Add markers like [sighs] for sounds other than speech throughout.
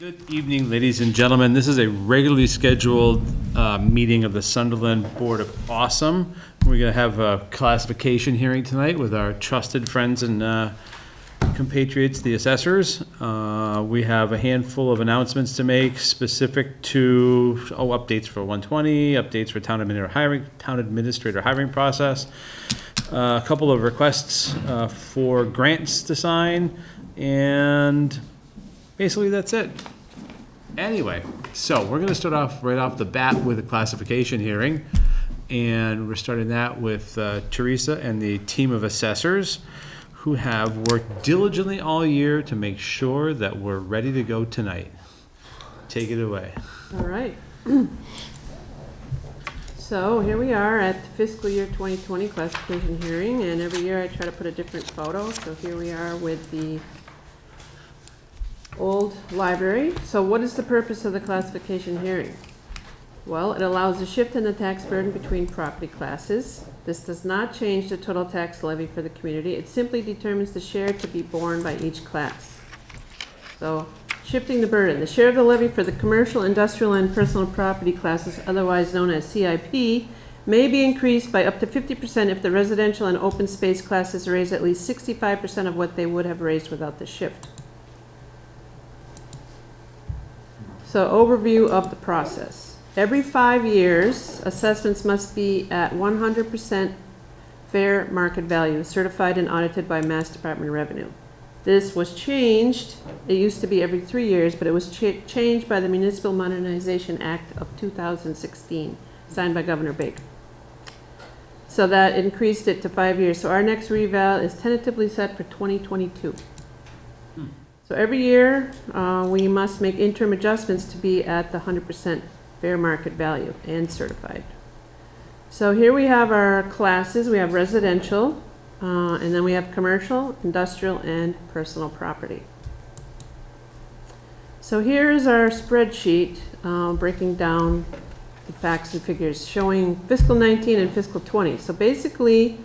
Good evening, ladies and gentlemen. This is a regularly scheduled uh, meeting of the Sunderland Board of Awesome. We're going to have a classification hearing tonight with our trusted friends and uh, compatriots, the assessors. Uh, We have a handful of announcements to make specific to, oh, updates for 120, updates for town administrator hiring, town administrator hiring process, uh, a couple of requests uh, for grants to sign, and basically that's it. Anyway, so we're gonna start off right off the bat with a classification hearing. And we're starting that with uh, Teresa and the team of assessors who have worked diligently all year to make sure that we're ready to go tonight. Take it away. All right. So here we are at the fiscal year 2020 classification hearing, and every year I try to put a different photo. So here we are with the old library. So what is the purpose of the classification hearing? Well, it allows a shift in the tax burden between property classes. This does not change the total tax levy for the community. It simply determines the share to be borne by each class. So shifting the burden, the share of the levy for the commercial, industrial, and personal property classes, otherwise known as CIP, may be increased by up to 50% if the residential and open space classes raise at least 65% of what they would have raised without the shift. So overview of the process. Every five years, assessments must be at 100% fair market value, certified and audited by Mass Department of Revenue. This was changed, it used to be every three years, but it was cha- changed by the Municipal Modernization Act of 2016, signed by Governor Baker. So that increased it to five years. So our next reval is tentatively set for 2022. So every year, uh, we must make interim adjustments to be at the 100% fair market value and certified. So here we have our classes. We have residential, uh, and then we have commercial, industrial, and personal property. So here is our spreadsheet uh, breaking down the facts and figures showing fiscal 19 and fiscal 20. So basically,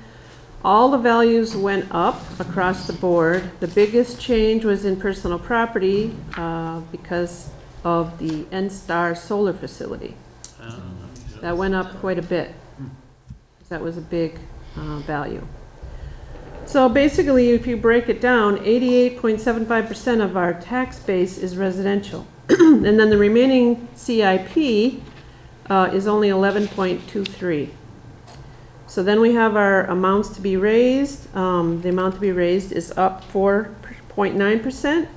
all the values went up across the board. The biggest change was in personal property uh, because of the N-Star solar facility. That went up quite a bit. That was a big uh, value. So basically, if you break it down, 88.75% of our tax base is residential. [clears throat] And then the remaining CIP uh, is only 11.23. So then we have our amounts to be raised. Um, The amount to be raised is up 4.9%.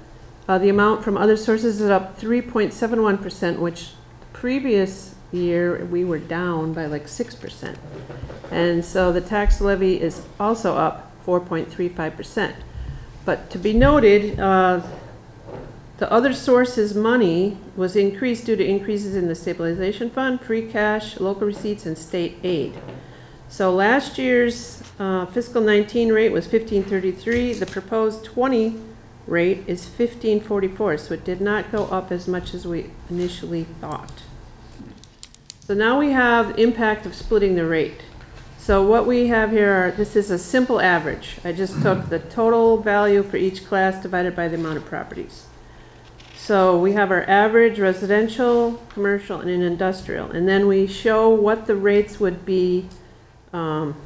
Uh, The amount from other sources is up 3.71%, which previous year, we were down by like 6%. And so the tax levy is also up 4.35%. But to be noted, uh, the other sources' money was increased due to increases in the stabilization fund, free cash, local receipts, and state aid. So last year's uh, fiscal 19 rate was 1533. The proposed 20 rate is 1544, so it did not go up as much as we initially thought. So now we have impact of splitting the rate. So what we have here are, this is a simple average. I just took the total value for each class divided by the amount of properties. So we have our average residential, commercial, and an industrial. And then we show what the rates would be um,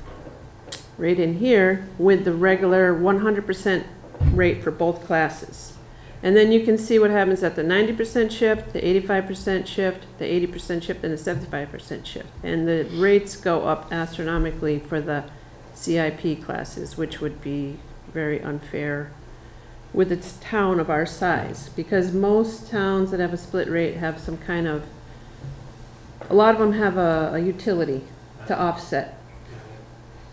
right in here with the regular 100% rate for both classes. And then you can see what happens at the 90% shift, the 85% shift, the 80% shift, and the 75% shift. And the rates go up astronomically for the CIP classes, which would be very unfair with its town of our size. Because most towns that have a split rate have some kind of, a lot of them have a, a utility to offset.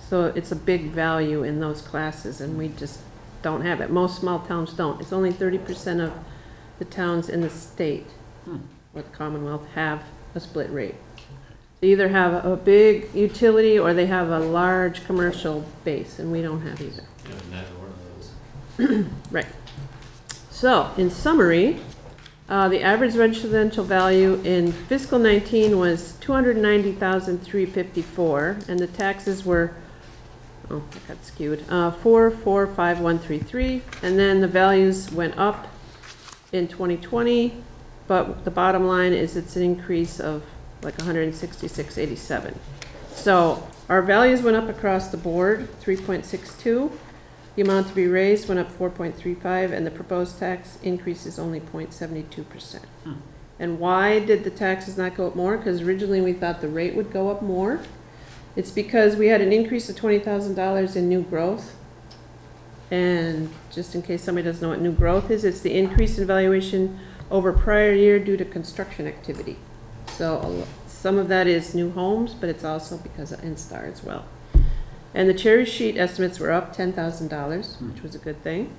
So it's a big value in those classes, and we just don't have it. Most small towns don't. It's only thirty percent of the towns in the state or the Commonwealth have a split rate. They either have a big utility or they have a large commercial base, and we don't have either. Yeah, neither one of those. Right. So, in summary, uh, the average residential value in fiscal 19 was 290,354, and the taxes were, oh, I got skewed, uh, 445133, and then the values went up in 2020, but the bottom line is it's an increase of like 166.87. So our values went up across the board, 3.62. The amount to be raised went up 4.35, and the proposed tax increase is only 0.72%. And why did the taxes not go up more? Because originally we thought the rate would go up more. It's because we had an increase of $20,000 in new growth. And just in case somebody doesn't know what new growth is, it's the increase in valuation over prior year due to construction activity. So a lo- some of that is new homes, but it's also because of N-Star as well. And the cherry sheet estimates were up ten thousand dollars, which was a good thing.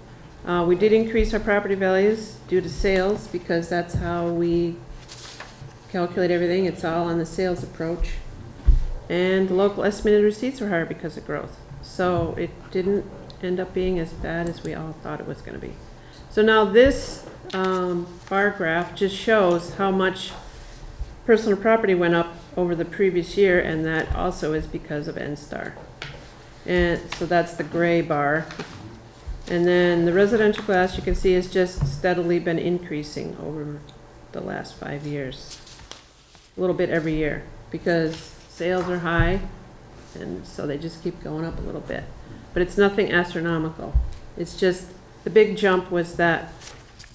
Uh, we did increase our property values due to sales, because that's how we calculate everything, it's all on the sales approach. And the local estimated receipts were higher because of growth. So it didn't end up being as bad as we all thought it was gonna be. So now this, um, bar graph just shows how much personal property went up over the previous year, and that also is because of N-Star. And so that's the gray bar. And then the residential class, you can see, has just steadily been increasing over the last five years. A little bit every year, because sales are high, and so they just keep going up a little bit. But it's nothing astronomical. It's just, the big jump was that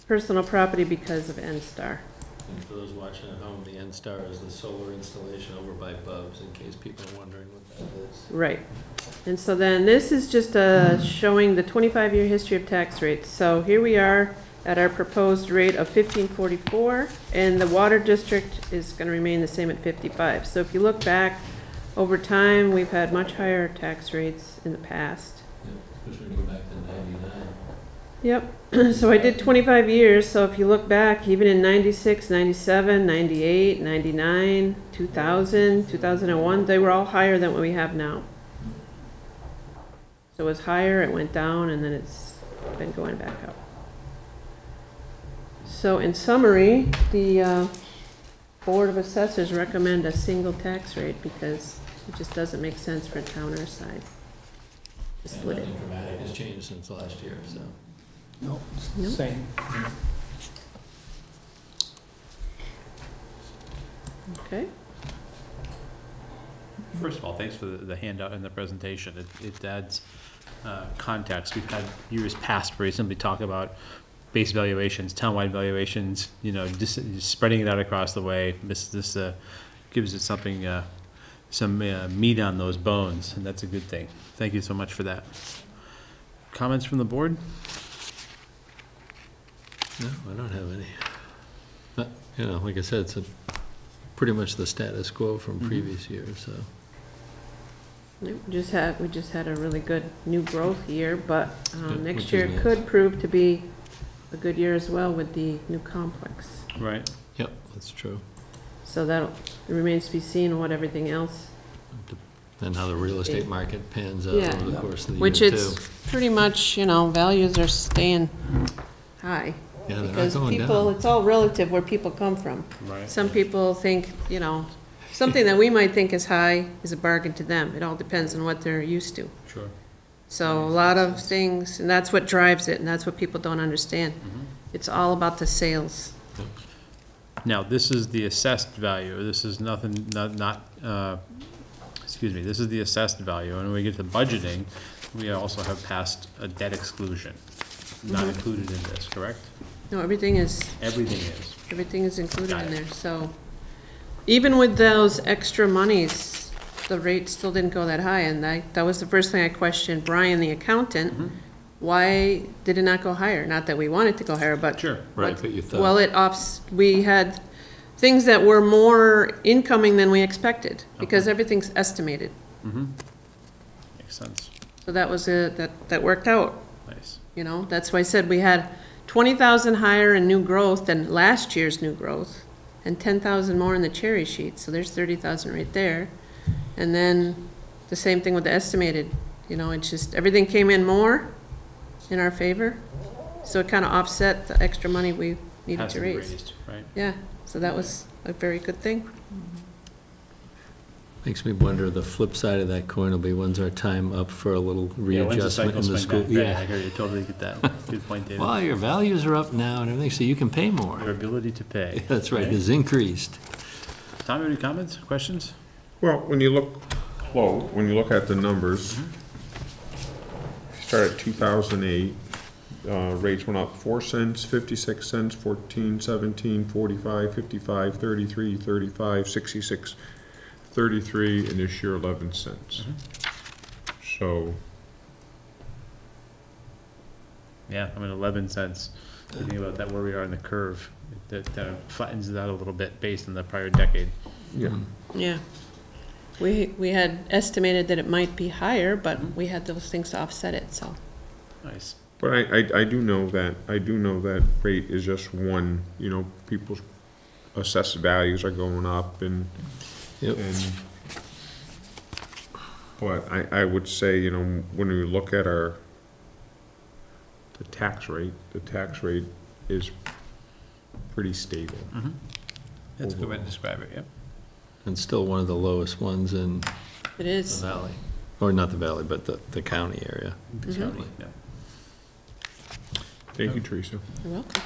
personal property because of N-Star. And for those watching at home, the N-Star is the solar installation over by Bub's, in case people are wondering what that is. Right. And so then this is just uh, showing the 25-year history of tax rates. So here we are at our proposed rate of 1544, and the water district is going to remain the same at 55. So if you look back over time, we've had much higher tax rates in the past. You go back to ninety-nine. Yep, [clears throat] so I did 25 years, so if you look back, even in 96, 97, 98, 99, 2000, 2001, they were all higher than what we have now. So it was higher, it went down, and then it's been going back up. So in summary, the uh, Board of Assessors recommend a single tax rate because it just doesn't make sense for a town our size to And split it. nothing dramatic has changed since last year, so. No, Nope. same. Okay? First of all, thanks for the the handout and the presentation. It, it adds uh, context. We've had years past where we simply talk about base valuations, townwide valuations, you know, just just spreading it out across the way. This, this uh, gives it something, uh, some uh, meat on those bones, and that's a good thing. Thank you so much for that. Comments from the board? No, I don't have any. But, you know, like I said, it's a, pretty much the status quo from Mhm. previous years, so. We just had, we just had a really good new growth year, but Yeah, um, which next is year nice. could prove to be a good year as well with the new complex. Right. Yep, that's true. So that'll, it remains to be seen what everything else, And how the real estate market pans out Yeah. over the course of the year, which too. it's pretty much, you know, values are staying high. Yeah, they're not Because going people, down. it's all relative where people come from. Right. Some people think, you know, something that we might think is high is a bargain to them. It all depends on what they're used to. Sure. So a lot of things, and that's what drives it, and that's what people don't understand. Mhm. It's all about the sales. Now, this is the assessed value, this is nothing, not, not, uh, excuse me, this is the assessed value, and when we get to budgeting, we also have passed a debt exclusion, not Mhm. included in this, correct? No, everything is, Everything is, everything is included Got in it. there, so. Even with those extra monies, the rate still didn't go that high, and I, that was the first thing I questioned Brian, the accountant. Mhm. Why did it not go higher? Not that we wanted to go higher, but. sure, Right, but you thought. Well, it offs, we had things that were more incoming than we expected, because everything's estimated. mm-hmm, makes sense, So that was a, that, that worked out. nice, You know, that's why I said we had twenty thousand higher in new growth than last year's new growth, and ten thousand more in the cherry sheet, so there's thirty thousand right there. And then the same thing with the estimated, you know, it's just, everything came in more in our favor, so it kind of offset the extra money we needed has to to raise. raised, right? Yeah, so that was a very good thing. Makes me wonder, the flip side of that coin will be when's our time up for a little Yeah, when's the readjustment cycle in the swing school? back? Right, I hear you, totally get that. Good point, David. Well, your values are up now and everything, so you can pay more. Your more. ability to pay. [laughs] That's right, has increased. Tom, any comments, questions? Well, when you look, well, when you look at the numbers, start at two thousand eight, uh, rates went up four cents, fifty-six cents, fourteen, seventeen, forty-five, fifty-five, thirty-three, thirty-five, sixty-six, thirty-three, and this year eleven cents. So, Yeah, I mean, eleven cents. You think about that, where we are in the curve, that uh, flattens it out a little bit based on the prior decade. yeah, Yeah. We, we had estimated that it might be higher, but we had those things to offset it, so. Nice. but I, I, I do know that, I do know that rate is just one, you know, people's assessed values are going up and Yep. And, but I, I would say, you know, when we look at our, the tax rate, the tax rate is pretty stable. Mm-hmm. That's a good way to describe it, yep. And still one of the lowest ones in It the is. valley. Or not the valley, but the, the county area. Mm-hmm. The county, yeah. Thank you, Teresa. You're welcome.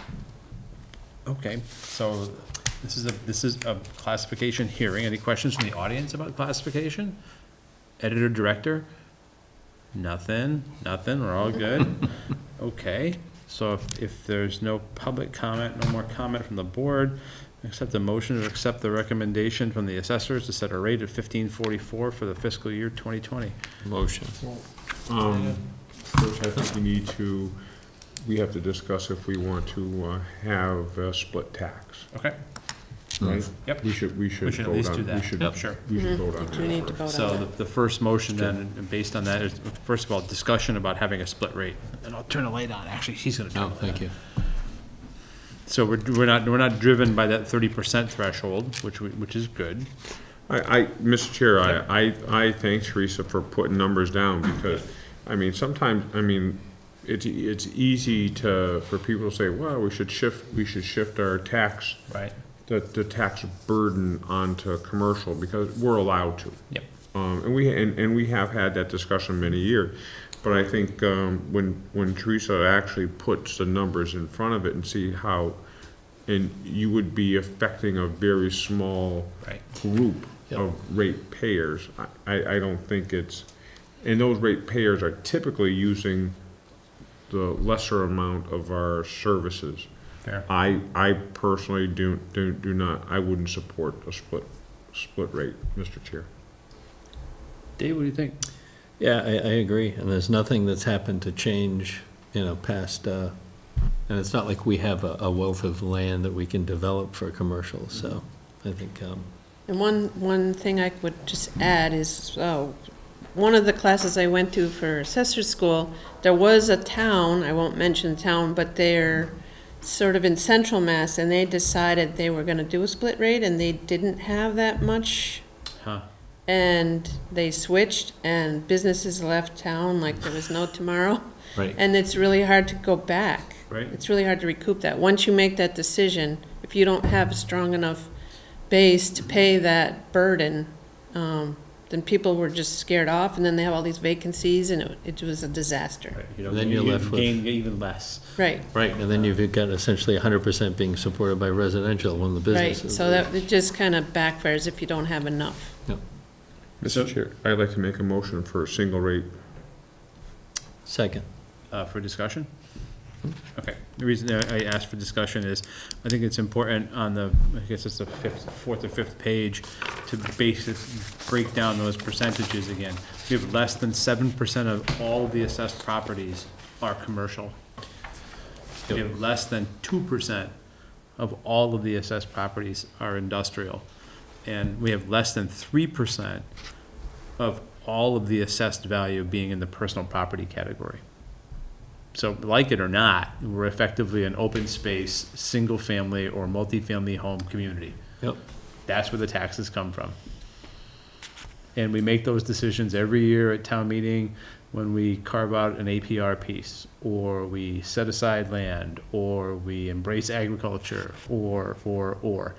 Okay, so this is a, this is a classification hearing. Any questions from the audience about classification? Editor, director? Nothing, nothing, we're all good. [laughs] Okay, so if, if there's no public comment, no more comment from the board, accept the motion to accept the recommendation from the assessors to set a rate of fifteen forty-four for the fiscal year twenty twenty. Motion. Um, first, I think we need to, we have to discuss if we want to, uh, have a split tax, Okay, right? Yep. We should, we should we should at vote least on- do we that. should- Yep, sure. We should vote on that. We need to that vote So on the, that. the first motion then, and based on that, is, first of all, discussion about having a split rate. And I'll turn the light on, actually, she's gonna turn Oh, the light thank on. you. So we're, we're not, we're not driven by that thirty percent threshold, which we, which is good. I, I, Mr. Chair, I, I, I thank Teresa for putting numbers down, because, I mean, sometimes, I mean, it's, it's easy to, for people to say, well, we should shift, we should shift our tax, Right. the, the tax burden onto commercial, because we're allowed to. Yep. Um, and we, and, and we have had that discussion many years, but I think, um, when, when Teresa actually puts the numbers in front of it and see how, and you would be affecting a very small Right. group Yep. of ratepayers, I, I, I don't think it's, and those ratepayers are typically using the lesser amount of our services. Fair. I, I personally do, do, do not, I wouldn't support a split, split rate, Mr. Chair. Dave, what do you think? Yeah, I, I agree, and there's nothing that's happened to change, you know, past, uh, and it's not like we have a, a wealth of land that we can develop for commercial, so I think, um, And one, one thing I would just add is, oh, one of the classes I went to for assessor school, there was a town, I won't mention the town, but they're sort of in central Mass, and they decided they were gonna do a split rate, and they didn't have that much, Huh? And they switched, and businesses left town like there was no [sighs] tomorrow. right, And it's really hard to go back. Right. It's really hard to recoup that. Once you make that decision, if you don't have a strong enough base to pay that burden, um, then people were just scared off, and then they have all these vacancies, and it, it was a disaster. Right, you know, Then you- you're left with- Gain even less. Right, right, and then you've got essentially hundred percent being supported by residential, when of the right. businesses. So that, it just kind of backfires if you don't have enough. Mr. Chair, I'd like to make a motion for a single rate. Second, uh, for discussion? Okay, the reason I I asked for discussion is, I think it's important on the, I guess it's the fifth, fourth or fifth page, to basis, break down those percentages again. We have less than seven percent of all the assessed properties are commercial. We have less than two percent of all of the assessed properties are industrial. And we have less than three percent of all of the assessed value being in the personal property category. So like it or not, we're effectively an open space, single-family or multifamily home community. yep, That's where the taxes come from. And we make those decisions every year at town meeting when we carve out an APR piece, or we set aside land, or we embrace agriculture, or, or, or.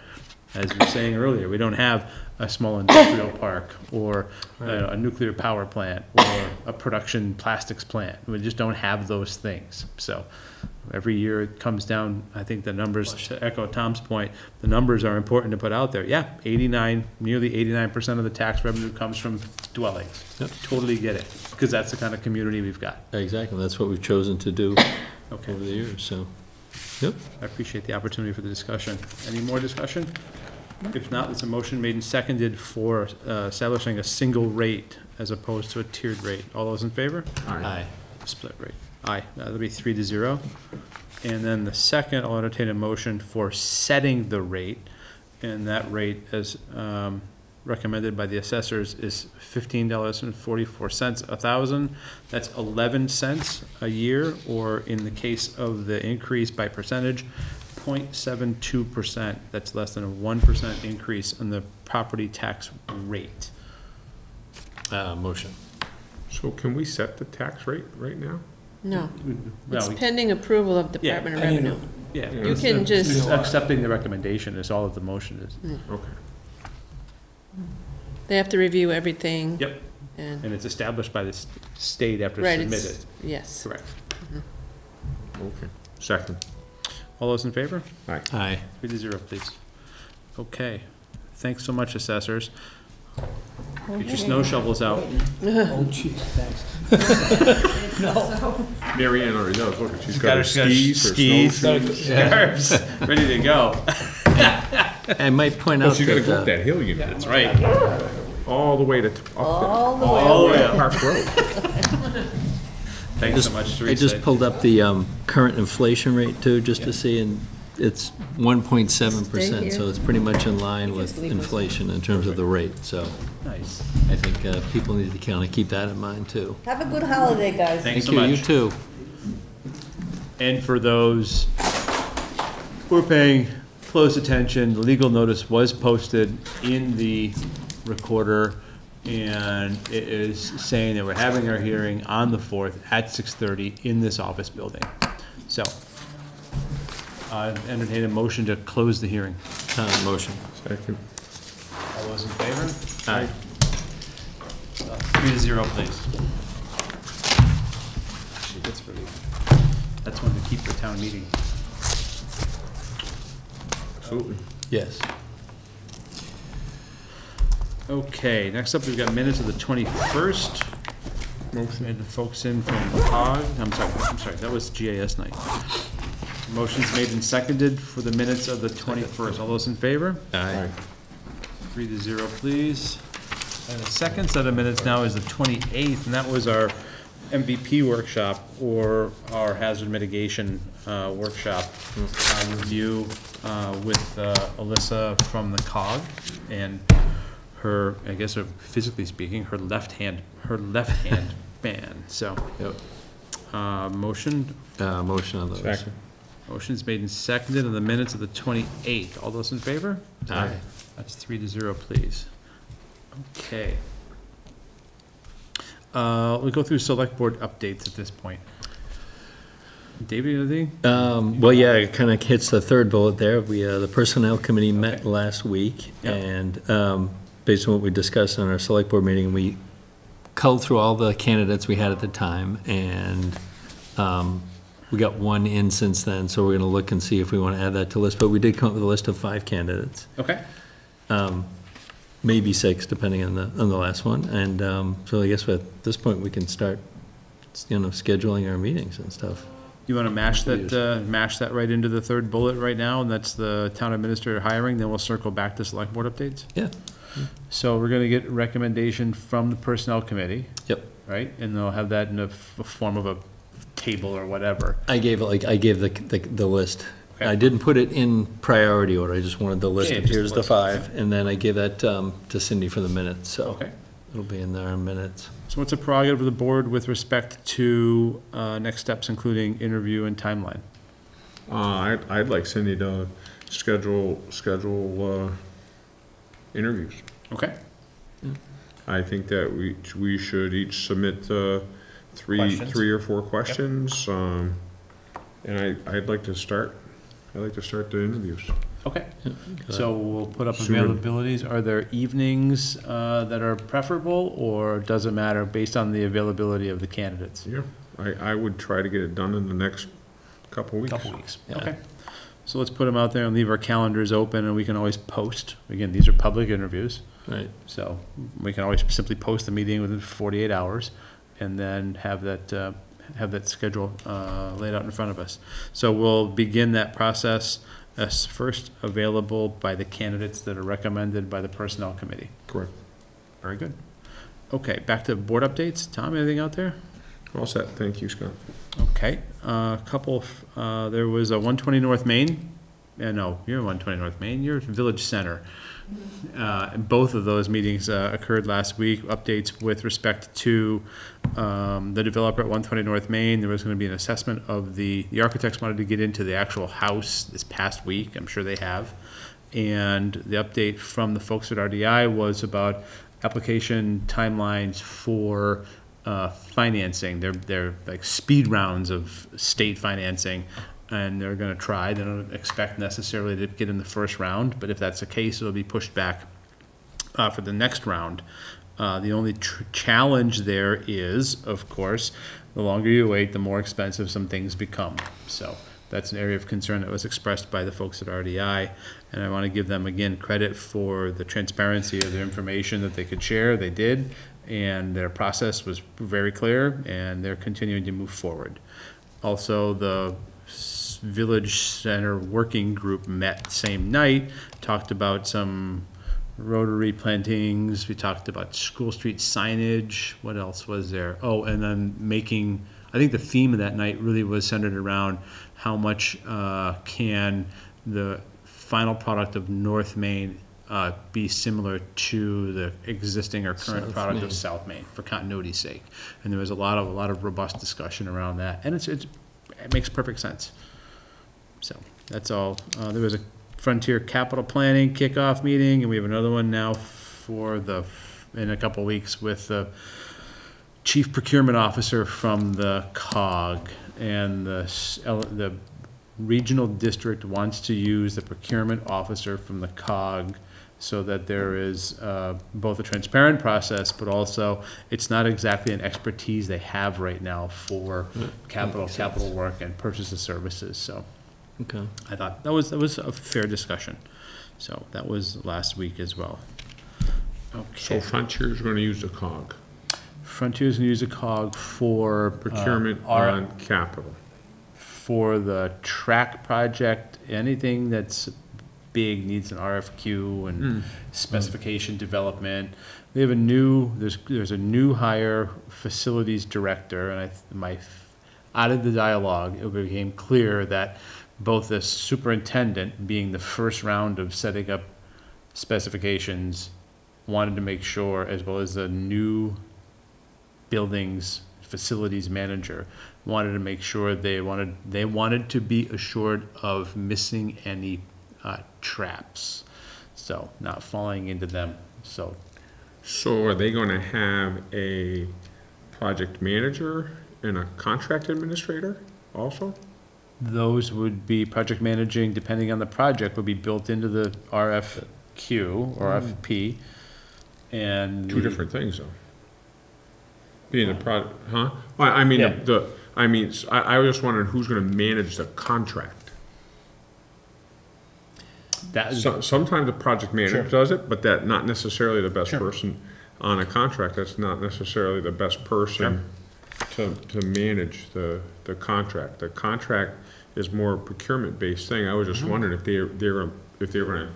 As we were saying earlier, we don't have a small industrial [coughs] park, or a a nuclear power plant, or a production plastics plant. We just don't have those things. So every year it comes down, I think the numbers, to echo Tom's point, the numbers are important to put out there. Yeah, eighty-nine, nearly eighty-nine percent of the tax revenue comes from dwellings. Yep. Totally get it, because that's the kind of community we've got. Exactly, that's what we've chosen to do [coughs] Okay. over the years, so, yep. I appreciate the opportunity for the discussion. Any more discussion? If not, it's a motion made and seconded for uh, establishing a single rate as opposed to a tiered rate. All those in favor? Aye. Split rate. Aye, that'll be three to zero. And then the second, I'll entertain a motion for setting the rate. And that rate, is, um, recommended by the assessors, is fifteen dollars and forty-four cents a thousand. That's eleven cents a year, or in the case of the increase by percentage, 0.72 percent. That's less than a one percent increase in the property tax rate. Uh, motion. So can we set the tax rate right now? No, Well, it's we- pending approval of Yeah. Department of Revenue. Yeah. You it's- can it's just- Accepting the recommendation is all that the motion is. Okay. They have to review everything. Yep. And, And it's established by the s- state after right, submitted. yes. Correct. Mm-hmm. Okay. Second. All those in favor? Aye. Three to zero, please. Okay. Thanks so much, assessors. Get your snow shovels out. Oh, gee, thanks. [laughs] Mary Ann already knows, look, she's Got got her- her she's got her skis, her skis. snowshoes. Scarves, [laughs] ready to go. I might point out she's gotta go up uh, that hill, you know, That's right. all the way to, up All the the, way. All the way up. Park Road. [laughs] Thanks so much, I Teresa. just pulled up the um, current inflation rate too, just to see, and it's one point seven percent, so it's pretty much in line with Just leave us. inflation in terms of the rate, so Nice. I think uh, people need to kind of keep that in mind too. Have a good holiday, guys. Thanks Thank so you, you much. too. And for those who are paying close attention, the legal notice was posted in the recorder, and it is saying that we're having our hearing on the fourth at six-thirty in this office building. So, I entertain a motion to close the hearing. Uh, Motion. Second. All those in favor? Aye. Three to zero, please. Actually, that's really, that's when to keep the town meeting. Absolutely. Yes. Okay, next up, we've got minutes of the twenty-first. Motion. And the folks in from COG, I'm sorry, I'm sorry, that was GAS night. Motion's made and seconded for the minutes of the twenty-first. All those in favor? Aye. Three to zero, please. And the second set of minutes now is the twenty-eighth, and that was our MVP workshop or our hazard mitigation uh, workshop uh, review uh, with uh, Alyssa from the COG and her, I guess, uh, physically speaking, her left hand, her left hand [laughs] man. So, Yep. uh, motion, Uh, Motion on those. Second. Motion's made and seconded on the minutes of the twenty-eighth. All those in favor? Aye. That's three to zero, please. Okay. Uh, we go through select board updates at this point. David, anything? Um, Well, yeah, it kind of hits the third bullet there. We, uh, the Personnel Committee met Okay. last week, Yeah. and um, based on what we discussed in our Select Board meeting, we culled through all the candidates we had at the time, and um, we got one in since then, so we're going to look and see if we want to add that to the list, but we did come up with a list of five candidates. Okay. Um, Maybe six, depending on the, on the last one, and um, so I guess at this point, we can start, you know, scheduling our meetings and stuff. You want to mash that, uh, mash that right into the third bullet right now, and that's the town administrator hiring, then we'll circle back to select board updates? Yeah. So we're gonna get recommendation from the personnel committee, Yep. right? And they'll have that in a f- form of a table or whatever. I gave, it like, I gave the, the, the list. Okay. I didn't put it in priority order, I just wanted the list Yeah, of just the here's the list. five, and then I gave that, um, to Cindy for the minutes, so. Okay. It'll be in there in minutes. So what's the prerogative of the board with respect to, uh, next steps, including interview and timeline? Uh, I'd, I'd like Cindy to schedule, schedule, uh, interviews. Okay? I think that we, we should each submit, uh, three, Questions. three or four questions, um, and I, I'd like to start, I'd like to start the interviews. Okay, Yeah, so we'll put up availabilities. Are there evenings uh, that are preferable, or does it matter based on the availability of the candidates? Yeah, I, I would try to get it done in the next couple weeks. Couple weeks, Yeah. okay. So let's put them out there and leave our calendars open, and we can always post. Again, these are public interviews, Right, so we can always simply post the meeting within forty-eight hours, and then have that, uh, have that schedule uh, laid out in front of us. So we'll begin that process as first available by the candidates that are recommended by the Personnel Committee. Correct. Very good. Okay, back to board updates. Tom, anything out there? All set, thank you, Scott. Okay, a couple, of, uh, there was a one twenty North Main, uh, no, you're one twenty North Main, you're Village Center. Uh, both of those meetings, uh, occurred last week, updates with respect to, um, the developer at one twenty North Main, there was gonna be an assessment of the, the architects wanted to get into the actual house this past week, I'm sure they have. And the update from the folks at RDI was about application timelines for uh, financing. They're, they're like speed rounds of state financing, and they're gonna try. They don't expect necessarily to get in the first round, but if that's the case, it'll be pushed back uh, for the next round. Uh, the only challenge there is, of course, the longer you wait, the more expensive some things become. So that's an area of concern that was expressed by the folks at RDI. And I want to give them, again, credit for the transparency of their information that they could share. They did. And their process was very clear, and they're continuing to move forward. Also, the Village Center Working Group met same night, talked about some rotary plantings, we talked about School Street signage, what else was there? Oh, and then making, I think the theme of that night really was centered around how much uh, can the final product of North Main uh, be similar to the existing or current South product Main. of South Main, for continuity's sake. And there was a lot of, a lot of robust discussion around that, and it's, it's, it makes perfect sense. So, that's all. Uh, there was a Frontier Capital Planning kickoff meeting, and we have another one now for the, in a couple weeks with the Chief Procurement Officer from the COG. And the, the regional district wants to use the procurement officer from the COG so that there is, uh, both a transparent process, but also, it's not exactly an expertise they have right now for capital, capital work and purchase of services, so. Okay. I thought that was, that was a fair discussion. So that was last week as well. So Okay, Frontier's gonna use the cog, Frontiers to use a cog for. uh, procurement our- on capital. For the track project, anything that's big needs an RFQ and specification development. They have a new, there's, there's a new hire facilities director, and I, my, out of the dialogue, it became clear that both the superintendent, being the first round of setting up specifications, wanted to make sure, as well as the new buildings facilities manager, wanted to make sure they wanted, they wanted to be assured of missing any uh, traps. So, not falling into them, so So are they gonna have a project manager and a contract administrator also? Those would be, project managing, depending on the project, would be built into the RFQ or hmm. RFP. And. Two different things though. Being a pro, huh? Well, I mean, Yeah. the, I mean, s- I, I was just wondering who's gonna manage the contract? That is, So, sometimes the project manager Sure. does it, but that not necessarily the best Sure. person on a contract, that's not necessarily the best person to, to manage the, the contract. The contract is more procurement-based thing. I was Mm-hmm. just wondering if they're, they're, gonna- if they're gonna,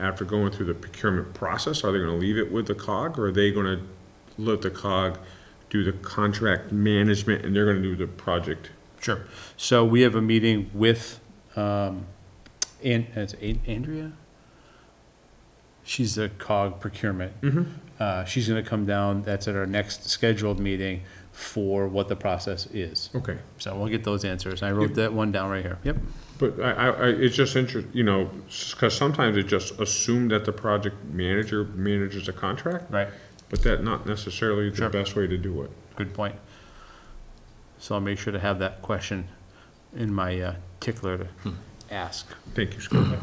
after going through the procurement process, are they gonna leave it with the cog, or are they gonna let the cog do the contract management, and they're gonna do the project? Sure. So we have a meeting with, um, An, it's An- Andrea? She's the cog procurement. Mm-hmm. Uh, she's gonna come down, that's at our next scheduled meeting for what the process is. Okay. So we'll get those answers. I wrote that one down right here. Yep. But I, I, I- it's just interest, you know, because sometimes it just assumed that the project manager manages a contract, Right. but that not necessarily the Sure. best way to do it. Good point. So I'll make sure to have that question in my uh, tickler to ask. Thank you, Scott.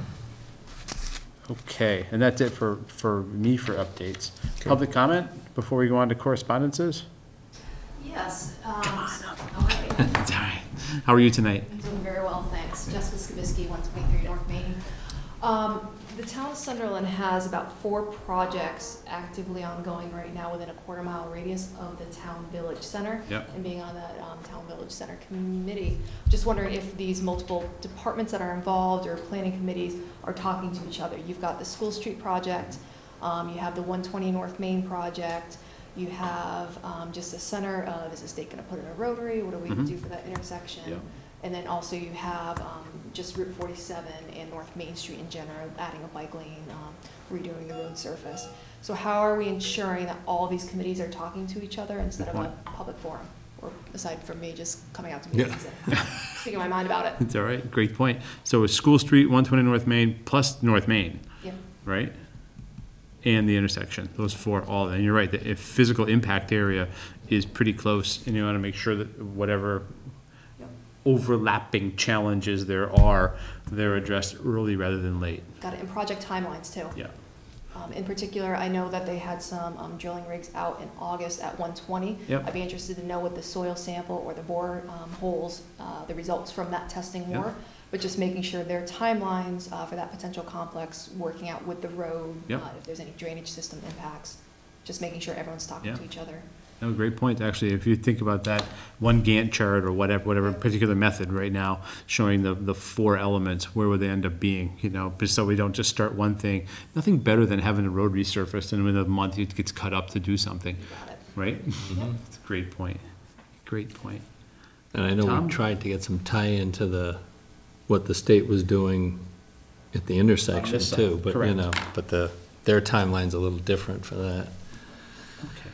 Okay, and that's it for, for me for updates. Public comment before we go on to correspondences? Yes. um, All right. It's all right. How are you tonight? I'm doing very well, thanks. Jessica Skibisky, 123 North Main. Um, The town of Sunderland has about four projects actively ongoing right now within a quarter mile radius of the town village center. Yep. And being on that um, town village center committee, just wondering if these multiple departments that are involved or planning committees are talking to each other. You've got the School Street project, um, you have the 120 North Main project, you have um, just the center of, is the state gonna put in a rotary? What are we Mhm. do for that intersection? Yeah. And then also you have um, just Route 47 and North Main Street in general, adding a bike lane, um, redoing the road surface. So how are we ensuring that all these committees are talking to each other instead of a public forum? Or aside from me just coming out to Yeah. meetings and [laughs] speaking my mind about it? It's all right, great point. So it's School Street, 120 North Main, plus North Main, Yeah, right? And the intersection, those four all, and you're right, the if physical impact area is pretty close, and you want to make sure that whatever overlapping challenges there are, they're addressed early rather than late. got it, and project timelines too. Yeah. Um, In particular, I know that they had some um, drilling rigs out in August at 120. Yep. I'd be interested to know what the soil sample or the bore um, holes, uh, the results from that testing Yep. Were, but just making sure their timelines uh, for that potential complex, working out with the road, Yep. uh, if there's any drainage system impacts, just making sure everyone's talking Yeah. to each other. No, great point, actually, if you think about that, one Gantt chart or whatever, whatever particular method right now, showing the, the four elements, where would they end up being, you know, just so we don't just start one thing. Nothing better than having a road resurfaced and within a month it gets cut up to do something, Got it. right? [laughs] It's a great point, great point. And I know Tom? we tried to get some tie into the, what the state was doing at the intersection this side, too, but you correct. know, but the, their timeline's a little different for that. Okay.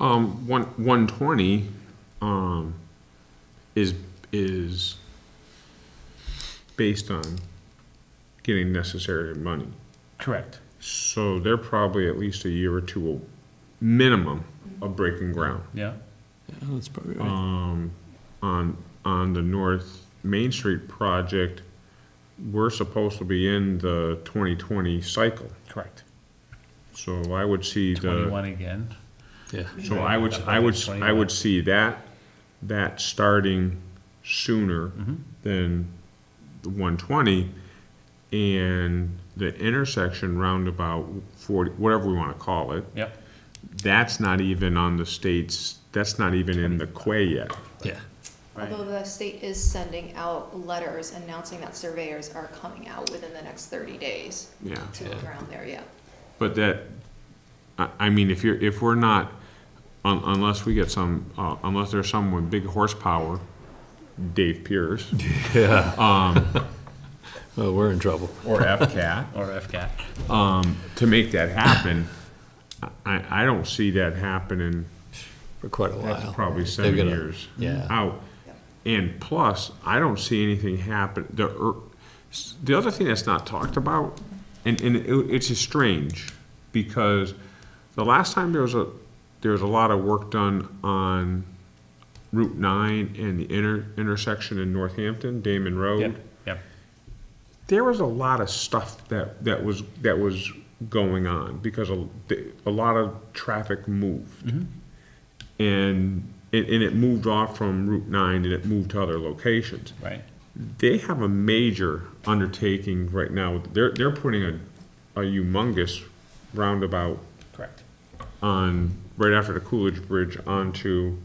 Um, one, one twenty, um, is, is based on getting necessary money. Correct. So they're probably at least a year or two minimum of breaking ground. Yeah, Yeah, that's probably right. Um, on, on the North Main Street project, we're supposed to be in the twenty twenty cycle. correct. So I would see the. Twenty-one again. Yeah, So I would, I would, I would see that, that starting sooner Mhm. than the one twenty. And the intersection roundabout forty, whatever we wanna call it, Yep. that's not even on the state's, that's not even in the quay yet. yeah. Right. Although the state is sending out letters announcing that surveyors are coming out within the next 30 days Yeah. to look around there, yeah. But that, I, I mean, if you're, if we're not, un- unless we get some, uh, unless there's someone with big horsepower, Dave Pierce, [laughs] [laughs] Well, we're in trouble. or FCAT, [laughs] Or FCAT. um, to make that happen, I, I don't see that happening For quite a while. probably They've seven gotta- years yeah. out. And plus, I don't see anything happen, the, er, the other thing that's not talked about, and, and it, it's strange, because the last time there was a, there was a lot of work done on Route nine and the inter, intersection in Northampton, Damon Road Yep, yep. there was a lot of stuff that, that was, that was going on, because a, a lot of traffic moved. And, it and it moved off from Route nine and it moved to other locations. Right. They have a major undertaking right now, they're, they're putting a, a humongous roundabout Correct. on, right after the Coolidge Bridge onto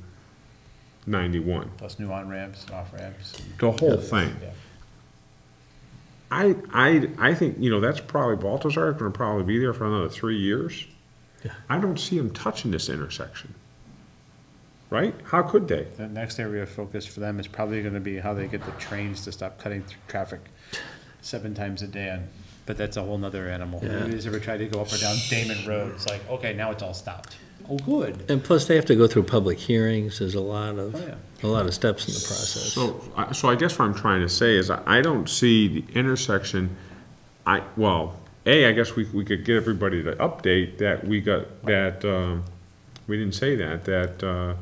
ninety-one, Plus new on-ramps, off-ramps. the whole thing. Yeah. I, I, I think, you know, that's probably, Baltazar gonna probably be there for another three years. Yeah. I don't see them touching this intersection. Right? How could they? The next area of focus for them is probably gonna be how they get the trains to stop cutting through traffic seven times a day on, but that's a whole nother animal. Yeah. Nobody's ever tried to go up or down Damon Road, it's like, okay, now it's all stopped. Oh, good. And plus, they have to go through public hearings, there's a lot of, Oh, yeah. a lot of steps in the process. So, I- so I guess what I'm trying to say is I, I don't see the intersection, I, well, A, I guess we, we could get everybody to update that we got, that, um, we didn't say that, that, uh,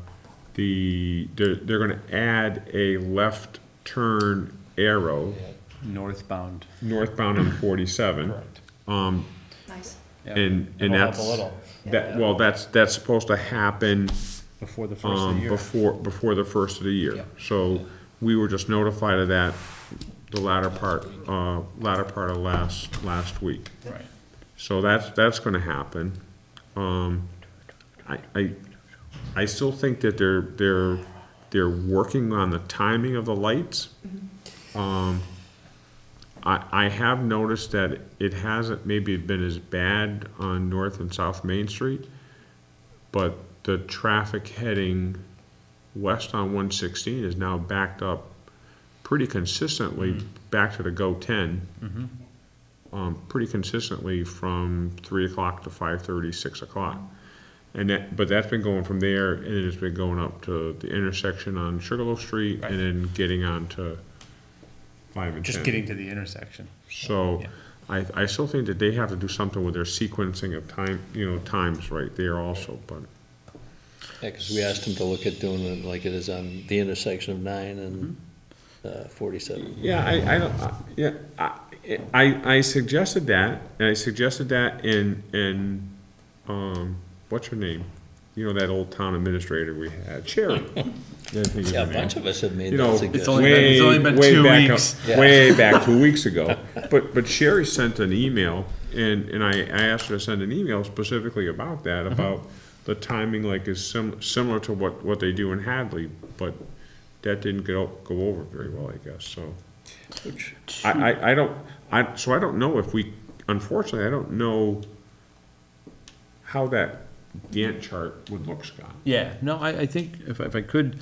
the, they're, they're gonna add a left turn arrow Northbound, northbound on [clears throat] forty-seven. correct. Um, Nice. And, and it'll help that's, a little that, well, that's, that's supposed to happen, before the first of the um, year. before, before the first of the year. Yeah. So we were just notified of that the latter part, uh, latter part of last, last week. Right. So that's, that's gonna happen. Um, I, I, I still think that they're, they're, they're working on the timing of the lights. Um, I, I have noticed that it hasn't maybe been as bad on North and South Main Street, but the traffic heading west on one sixteen is now backed up pretty consistently back to the GO ten. Um, pretty consistently from three o'clock to five thirty, six o'clock. And that, but that's been going from there, and it's been going up to the intersection on Sugarloaf Street, Right. and then getting on to five and ten. Just getting to the intersection. So, Yeah. I, I still think that they have to do something with their sequencing of time, you know, times right there also, but. Yeah, because we asked him to look at doing it like it is on the intersection of nine and uh, forty-seven. Yeah, I, I, don't- I- yeah, I, I, I suggested that, and I suggested that in, in, um, what's her name? You know, that old town administrator we had, Sherry. [laughs] I think is Yeah, a her bunch of us have made You that know, suggestion. only been- it's way, only been way two back, weeks. up- way back two [laughs] weeks ago. But, but Sherry sent an email, and, and I, I asked her to send an email specifically about that, Mm-hmm. about the timing like is sim, similar to what, what they do in Hadley, but that didn't go, go over very well, I guess, so. Which- I, I, I don't, I, so I don't know if we, unfortunately, I don't know how that Gantt chart would look, Scott. Yeah, no, I, I think if, if I could,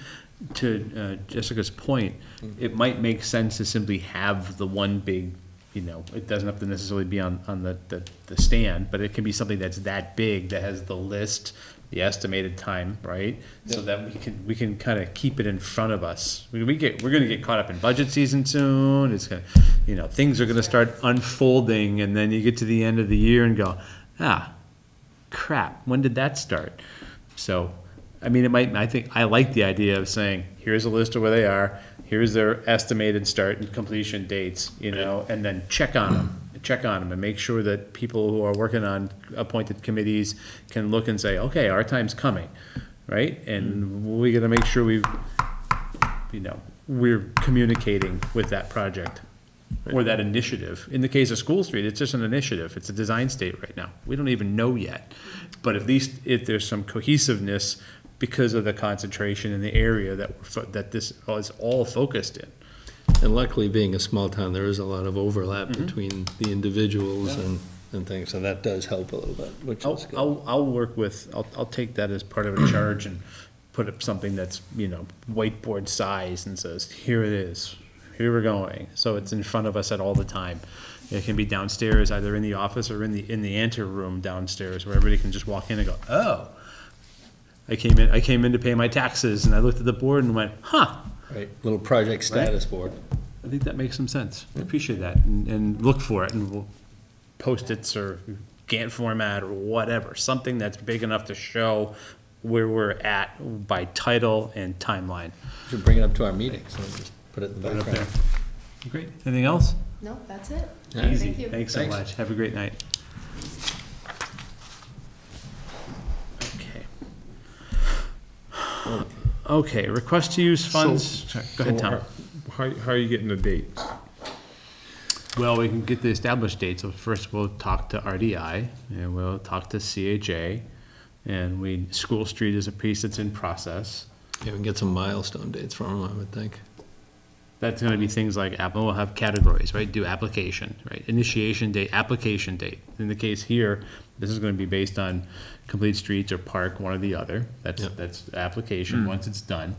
to uh, Jessica's point, it might make sense to simply have the one big, you know, it doesn't have to necessarily be on, on the, the, the stand, but it can be something that's that big, that has the list, the estimated time, right? So that we can, we can kind of keep it in front of us. We, we get, we're gonna get caught up in budget season soon, it's gonna, you know, things are gonna start unfolding, and then you get to the end of the year and go, ah, crap, when did that start? So, I mean, it might, I think, I like the idea of saying, here's a list of where they are, here's their estimated start and completion dates, you know, and then check on them, check on them and make sure that people who are working on appointed committees can look and say, okay, our time's coming, right? And mm-hmm. we gotta make sure we, you know, we're communicating with that project or that initiative. In the case of School Street, it's just an initiative, it's a design state right now. We don't even know yet. But at least if there's some cohesiveness because of the concentration in the area that, we're fo- that this is all focused in. And luckily, being a small town, there is a lot of overlap Mm-hmm. between the individuals and, and things, so that does help a little bit, which I'll, is good. I'll, I'll work with, I'll, I'll take that as part of a charge and put up something that's, you know, whiteboard size and says, here it is, here we're going. So it's in front of us at all the time. It can be downstairs, either in the office or in the, in the anteroom downstairs, where everybody can just walk in and go, oh. I came in, I came in to pay my taxes and I looked at the board and went, huh, Right, little project status board. I think that makes some sense. I appreciate that, and, and look for it, and we'll post-its or Gantt format or whatever, something that's big enough to show where we're at by title and timeline. Should bring it up to our meetings, and just put it in the Put it up background. there. Great, anything else? No, that's it. Yeah. Easy, Thank you. thanks so Thanks. much, have a great night. Okay. Okay, request to use funds, sorry, go ahead, So Tom. How, how are you getting the dates? Well, we can get the established dates. so first we'll talk to RDI, and we'll talk to CHA, and we, School Street is a piece that's in process. Yeah, we can get some milestone dates from them, I would think. That's gonna be things like, Apple will have categories, right, do application, right, initiation date, application date. In the case here, this is gonna be based on complete streets or park, one or the other, that's, Yep. that's the application, hmm. once it's done.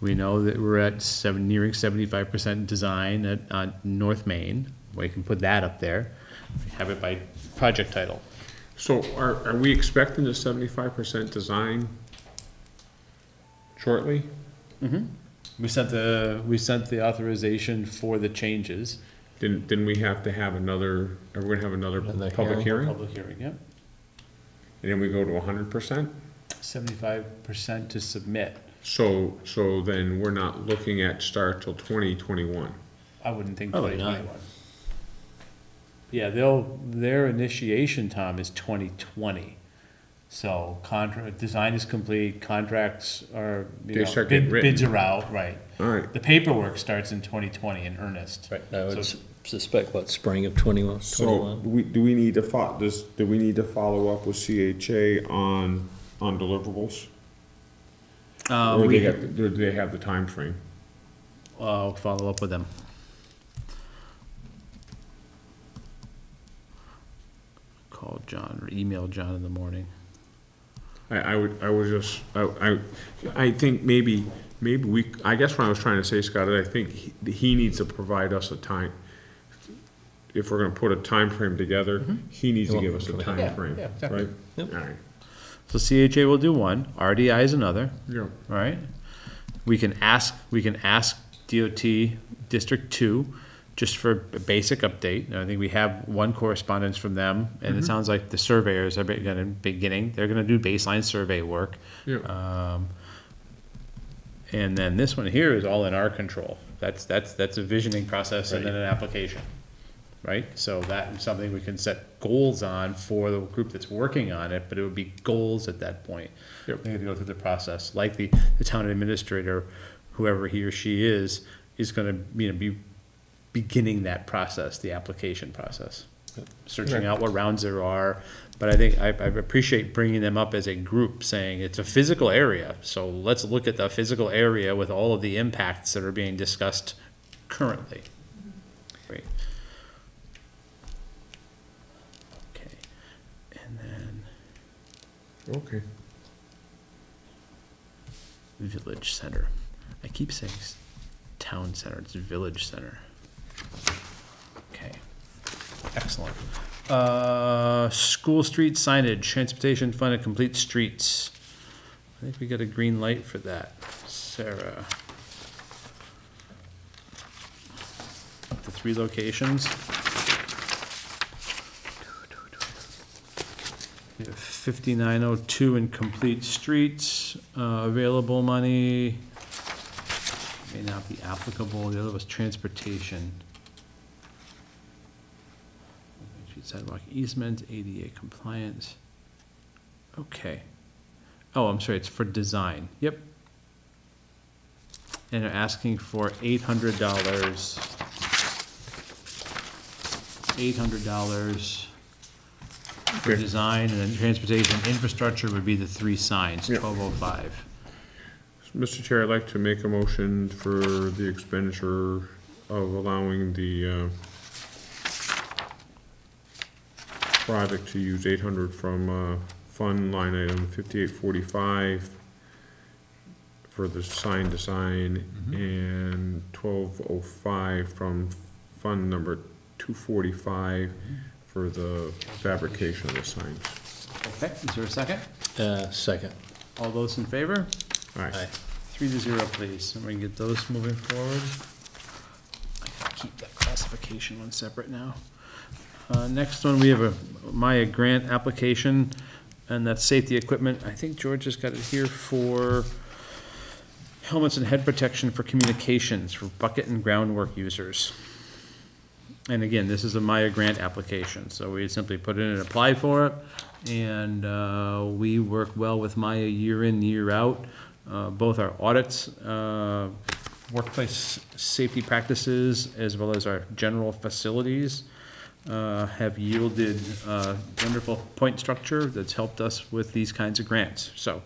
We know that we're at seven, nearing seventy-five percent design at, on North Main, we can put that up there, have it by project title. So are, are we expecting the seventy-five percent design shortly? Mm-hmm. We sent the, we sent the authorization for the changes. Didn't, didn't we have to have another, are we gonna have another Another public hearing? hearing? Public hearing, yep. And then we go to hundred percent? Seventy-five percent to submit. So, so then we're not looking at start till twenty twenty-one. I wouldn't think Probably twenty not. twenty-one. Yeah, they'll, their initiation time is twenty twenty. So contract, design is complete, contracts are, you They know, start bid- written. bids are out, right. All right, The paperwork starts in twenty twenty in earnest. Right, I would So- s- suspect, what, spring of twenty-one, so do we, do we need to fo, does, do we need to follow up with CHA on, on deliverables? Uh, Or we, they have, do they have the time frame? I'll follow up with them. Call John or email John in the morning. I, I would, I would just, I, I, I think maybe, maybe we, I guess what I was trying to say, Scott, is I think he, he needs to provide us a time. If we're gonna put a time frame together, he needs to give us a yeah, time frame, yeah, exactly. right? Yep. All right, So CHA will do one, RDI is another. yeah, right? We can ask, we can ask DOT District Two, just for a basic update. I think we have one correspondence from them, and it sounds like the surveyors are gonna, beginning, they're gonna do baseline survey work. Um, and then this one here is all in our control. That's, that's, that's a visioning process and then an application, right? So that is something we can set goals on for the group that's working on it, but it would be goals at that point. Yep. They have to go through the process, like the, the town administrator, whoever he or she is, is gonna, you know, be beginning that process, the application process. Searching Okay. out what rounds there are, but I think, I, I appreciate bringing them up as a group, saying it's a physical area, so let's look at the physical area with all of the impacts that are being discussed currently. Great. Okay, and then Okay. village center. I keep saying s- town center, it's village center. Okay, excellent. Uh, school street signage, transportation fund and complete streets. I think we got a green light for that. Sarah. The three locations. We have fifty-nine oh two in complete streets, uh, available money may not be applicable, the other was transportation. Street Sidewalk easement, ADA compliance. Okay. Oh, I'm sorry, it's for design, yep. And they're asking for eight hundred dollars. Eight hundred dollars for Okay. design, and then transportation infrastructure would be the three signs, Yep. twelve oh five. Mr. Chair, I'd like to make a motion for the expenditure of allowing the, uh, project to use eight hundred from, uh, fund line item fifty-eight forty-five for the sign design and twelve oh five from fund number two forty-five for the fabrication of the signs. Okay, is there a second? Uh, second. All those in favor? All right. Aye. Three to zero, please, and we can get those moving forward. I can keep that classification one separate now. Uh, next one, we have a MIIA grant application, and that's safety equipment. I think George has got it here for helmets and head protection for communications for bucket and groundwork users. And again, this is a MIIA grant application, so we simply put in and apply for it. And, uh, we work well with MIIA year in, year out. Uh, both our audits, uh, workplace safety practices, as well as our general facilities, uh, have yielded, uh, wonderful point structure that's helped us with these kinds of grants. So,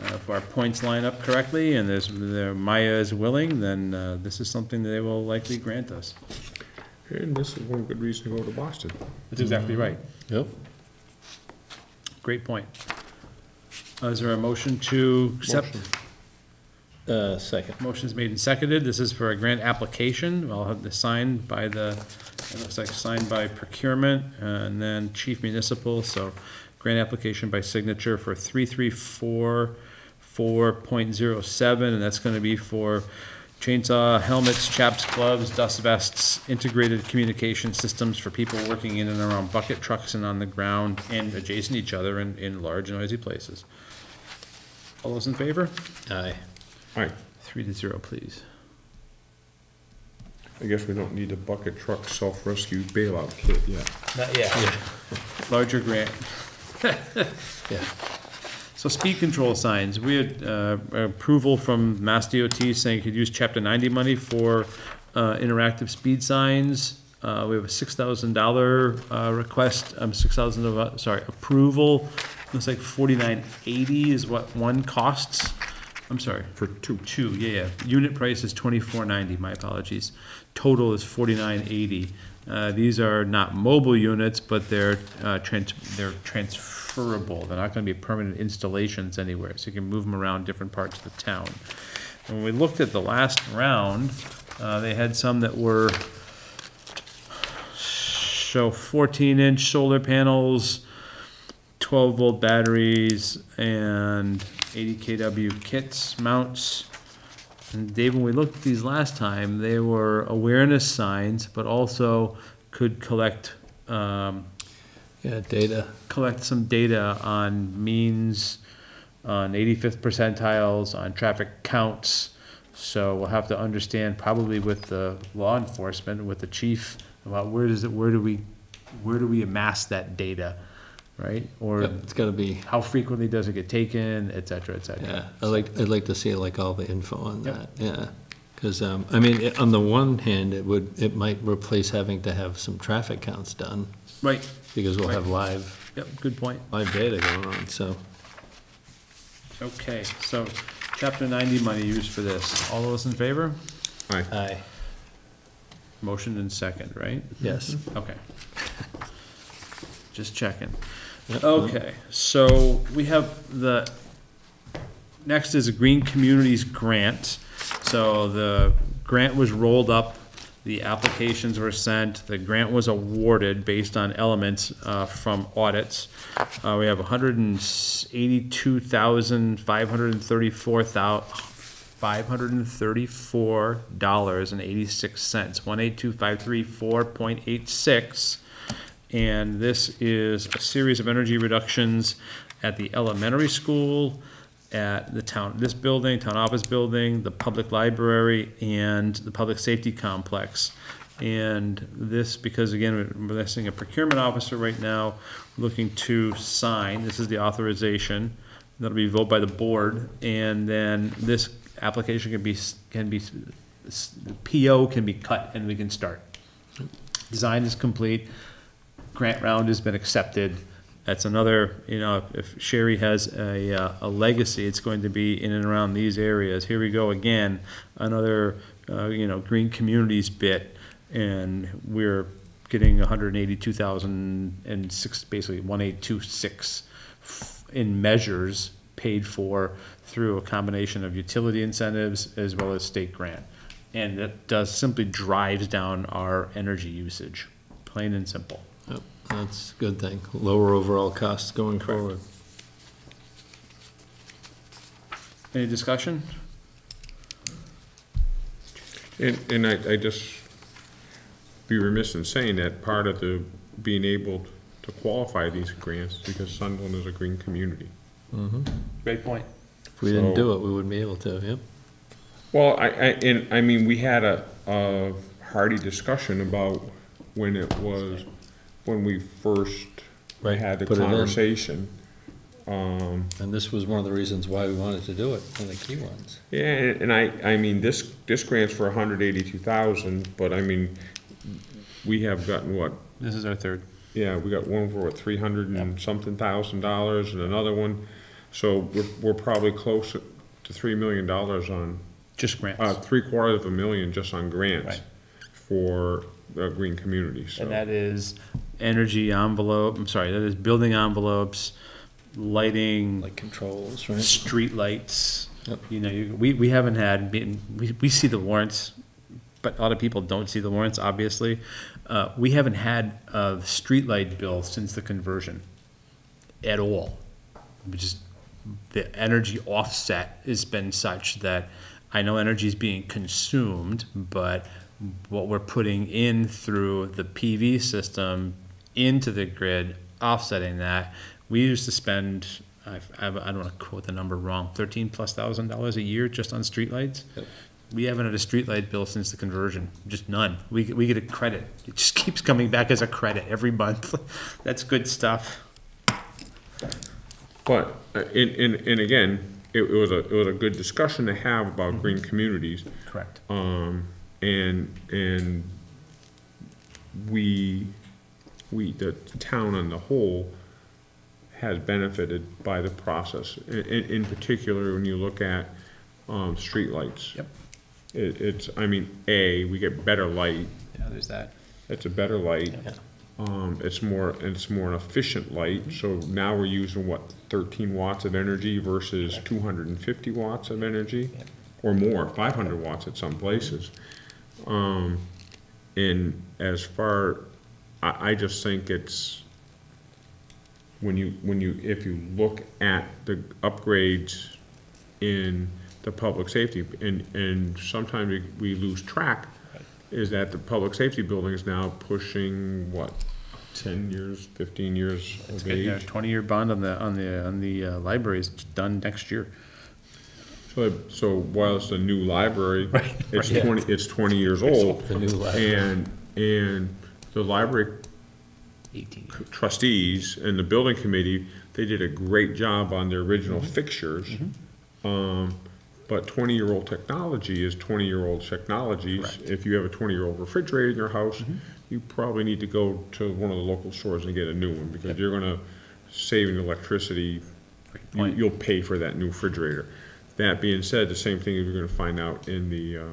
uh, if our points line up correctly and there's, the MIIA is willing, then, uh, this is something they will likely grant us. And this is one good reason to go to Boston. That's exactly right. Yep. Great point. Uh, Is there a motion to accept? Motion. Uh, second. Motion's made and seconded. This is for a grant application. I'll have this signed by the, it looks like signed by procurement and then chief municipal, so grant application by signature for three three four four point zero seven, and that's gonna be for chainsaw, helmets, chaps, gloves, dust vests, integrated communication systems for people working in and around bucket trucks and on the ground and adjacent to each other in, in large noisy places. All those in favor? Aye. All right, Three to zero, please. I guess we don't need a bucket truck self-rescue bailout kit yet. Not yet. Larger grant. [laughs] Yeah. So speed control signs, we had uh, approval from Mass DOT saying you could use chapter ninety money for uh, interactive speed signs. Uh, We have a six thousand dollar uh, request, um, six thousand of, uh, sorry, approval. Looks like forty-nine eighty is what one costs. I'm sorry. For two. Two, yeah, yeah. Unit price is twenty-four ninety, my apologies. Total is forty-nine eighty. Uh, these are not mobile units, but they're, uh, trans, they're transferable. They're not gonna be permanent installations anywhere, so you can move them around different parts of the town. When we looked at the last round, uh, they had some that were, so fourteen inch solar panels, twelve volt batteries, and eighty KW kits, mounts. And Dave, when we looked at these last time, they were awareness signs, but also could collect, um, Yeah, data. collect some data on means, on eighty-fifth percentiles, on traffic counts. So we'll have to understand probably with the law enforcement, with the chief, about where does it, where do we, where do we amass that data, right? Or Yep, It's gotta be, how frequently does it get taken, et cetera, et cetera. yeah, I'd like, I'd like to see like all the info on Yep. that, yeah. Because, um, I mean, it- on the one hand, it would, it might replace having to have some traffic counts done, Right, because we'll have live, yep, good point. live data going on, so. Okay, so chapter ninety money used for this. All those in favor? Aye. Aye. Motion and second, right? Yes. Okay. [laughs] Just checking. Okay, so we have the, next is a Green Communities Grant. So the grant was rolled up, the applications were sent, the grant was awarded based on elements, uh, from audits. Uh, we have hundred and eighty-two thousand, five hundred and thirty-four thou, five hundred and thirty-four dollars and eighty-six cents, one eight two five three four point eight six. And this is a series of energy reductions at the elementary school, at the town, this building, town office building, the public library, and the public safety complex. And this, because again, we're missing a procurement officer right now, looking to sign, this is the authorization. That'll be voted by the board, and then this application can be, can be, PO can be cut and we can start. Design is complete, grant round has been accepted. That's another, you know, if Sherry has a, uh, a legacy, it's going to be in and around these areas. Here we go again, another, uh, you know, green communities bit. And we're getting hundred and eighty-two thousand and six, basically one eight two six in measures paid for through a combination of utility incentives as well as state grant. And that does, simply drives down our energy usage, plain and simple. Yep, that's a good thing. Lower overall costs going forward. Any discussion? And, and I, I just be remiss in saying that part of the, being able to qualify these grants, because Sunderland is a green community. Mm-hmm. Great point. If we didn't do it, we wouldn't be able to, yep. Well, I, I, and, I mean, we had a, a hearty discussion about when it was, when we first Right, had the put it in. conversation. Um, And this was one of the reasons why we wanted to do it, one of the key ones. yeah, and and I, I mean, this, this grant's for hundred eighty-two thousand, but I mean, we have gotten what, This is our third. Yeah, we got one for what, three hundred and something thousand dollars and another one. So we're, we're probably close to three million dollars on, Just grants. uh, three quarters of a million just on grants Right. for the green communities, so. And that is energy envelope, I'm sorry, that is building envelopes, lighting, Like controls, right? street lights. Yep. You know, you- we, we haven't had, we, we see the warrants, but a lot of people don't see the warrants, obviously. Uh, we haven't had a streetlight bill since the conversion at all. Which is, the energy offset has been such that I know energy is being consumed, but what we're putting in through the PV system into the grid, offsetting that, we used to spend, I, I don't wanna quote the number wrong, thirteen plus thousand dollars a year just on streetlights. Yep. We haven't had a streetlight bill since the conversion, just none. We, we get a credit. It just [laughs] keeps coming back as a credit every month. [laughs] That's good stuff. But, uh, and, and, and again, it, it was a, it was a good discussion to have about green communities. Correct. Um, and, and we, we, the town on the whole has benefited by the process. In, in, in particular, when you look at, um, streetlights. Yep. It, it's, I mean, A, we get better light, Yeah, there's that. it's a better light. Um, it's more, it's more an efficient light, so now we're using what, thirteen watts of energy versus two hundred and fifty watts of energy? Or more, five hundred watts at some places. Um, and as far, I, I just think it's, when you, when you, if you look at the upgrades in the public safety, and, and sometimes we, we lose track, is that the public safety building is now pushing, what, ten years, fifteen years It's of age? twenty-year bond on the, on the, on the uh, library is done next year. So, so while it's a new library, [laughs] it's twenty, it's twenty years old, The new library. and, and the library Eighteen. trustees and the building committee, they did a great job on their original fixtures. Um, but twenty-year-old technology is twenty-year-old technologies. If you have a twenty-year-old refrigerator in your house, you probably need to go to one of the local stores and get a new one, because you're gonna save in electricity. You, point. you'll pay for that new refrigerator. That being said, the same thing you're gonna find out in the, uh,